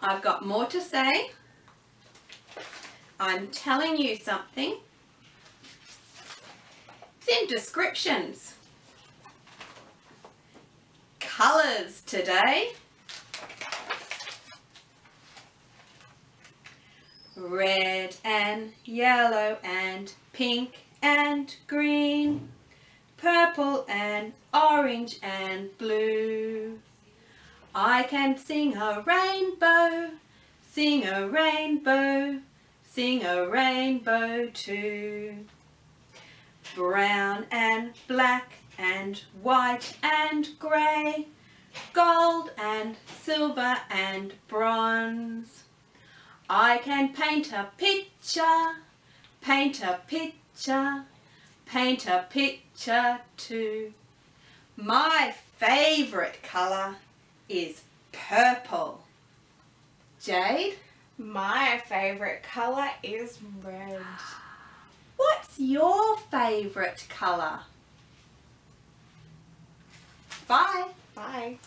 I've got more to say. I'm telling you something. It's in descriptions. Colours today. Red and yellow and pink and green. Purple and orange and blue. I can sing a rainbow, sing a rainbow, sing a rainbow too. Brown and black and white and grey, gold and silver and bronze. I can paint a picture, paint a picture, paint a picture too. My favourite colour is purple. Jade? My favourite colour is red. What's your favourite colour? Bye. Bye.